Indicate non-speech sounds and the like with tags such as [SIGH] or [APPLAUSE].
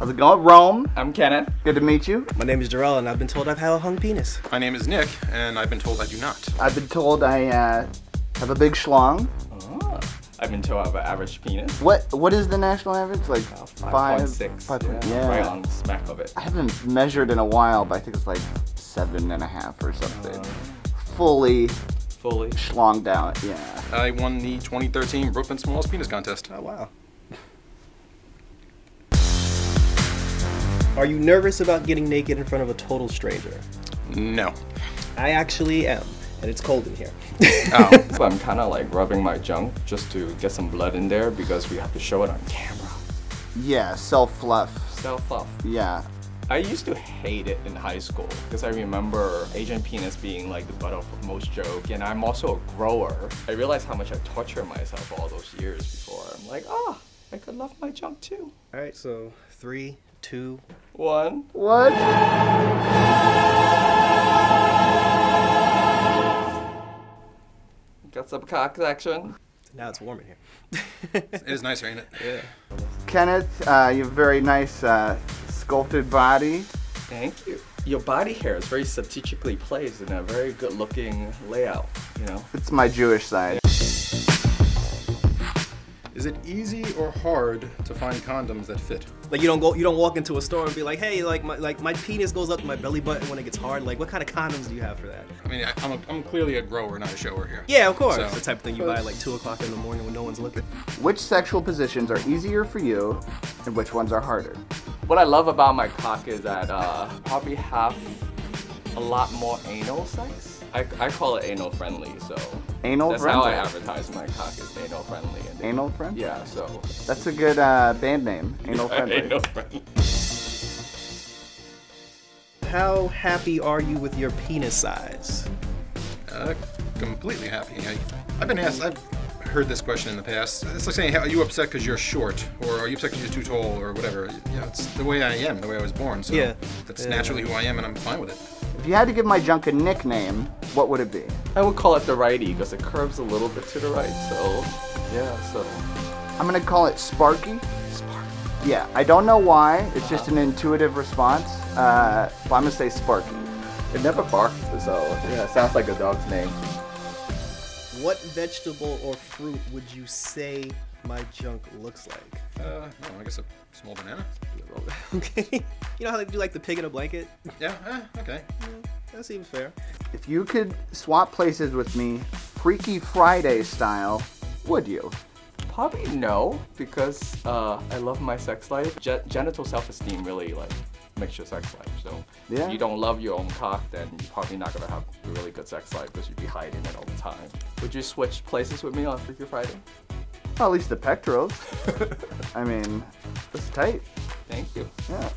How's it going, Rome? I'm Kenneth. Good to meet you. My name is Jerrell, and I've been told I've had a hung penis. My name is Nick, and I've been told I do not. I've been told I uh, have a big schlong. Oh, I've been told I have an average penis. What What is the national average? Like Uh, five, 5.6. five point- yeah, yeah. Right on the smack of it. I haven't measured in a while, but I think it's like seven and a half or something. Uh. Fully Fully. schlonged out. Yeah. I won the 2013 Brooklyn Smallest Penis Contest. Oh, wow. Are you nervous about getting naked in front of a total stranger? No. I actually am, and it's cold in here. Oh. So [LAUGHS] I'm kind of like rubbing my junk just to get some blood in there because we have to show it on camera. Yeah. Self fluff. Self fluff. Yeah. I used to hate it in high school because I remember Asian penis being like the butt of most joke, and I'm also a grower. I realized how much I tortured myself all those years before. I'm like, ah, I could love my junk too. All right, so three, two. One. What? Got some cock action. Now it's warm in here. [LAUGHS] It is nicer, ain't it? yeah. Kenneth, uh, you have a very nice uh, sculpted body. Thank you. Your body hair is very strategically placed in a very good looking layout, you know? It's my Jewish side. Is it easy or hard to find condoms that fit? Like you don't go, you don't walk into a store and be like, hey, like my like my penis goes up to my belly button when it gets hard. Like, what kind of condoms do you have for that? I mean, I, I'm, a, I'm clearly a grower, not a shower here. Yeah, of course. So- the type of thing you buy at like two o'clock in the morning when no one's looking. Which sexual positions are easier for you, and which ones are harder? What I love about my cock is that uh, probably have a lot more anal sex. I, I call it anal friendly, so Anal that's how I friendly. advertise my cock is anal friendly. And Anal friend? Yeah, so That's a good uh, band name. Anal [LAUGHS] friendly. anal friendly. How happy are you with your penis size? Uh, completely happy. I, I've been asked, I've heard this question in the past. It's like saying, are you upset because you're short? Or are you upset because you're too tall? Or whatever. You know, it's the way I am, the way I was born. So Yeah. that's Yeah. naturally who I am, and I'm fine with it. If you had to give my junk a nickname, what would it be? I would call it the righty because it curves a little bit to the right, so yeah, so. I'm gonna call it Sparky. Spark. Yeah, I don't know why. It's just an intuitive response. Uh, but I'm gonna say Sparky. It never barks, so yeah, it sounds like a dog's name. What vegetable or fruit would you say my junk looks like? Uh, no, I guess a small banana. [LAUGHS] okay. You know how they do like the pig in a blanket? Yeah, eh, okay. That seems fair. If you could swap places with me, Freaky Friday style, would you? Probably no, because uh, I love my sex life. Ge- genital self-esteem really like makes your sex life. So Yeah. if you don't love your own cock, then you're probably not gonna have a really good sex life because you'd be hiding it all the time. Would you switch places with me on Freaky Friday? Well, at least the pectorals. [LAUGHS] I mean, it's tight. Thank you. Yeah.